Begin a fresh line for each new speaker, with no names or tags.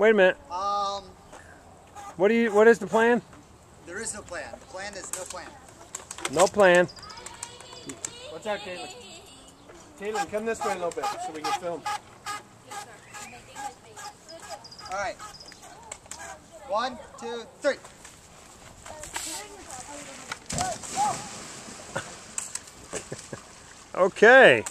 Wait a minute.
Um,
What do you? What is the plan?
there is no plan. The plan is no plan.
No plan.
What's up, Caitlin? Caitlin, come this way a little bit so we can film.
All right. One, two, three.
Okay.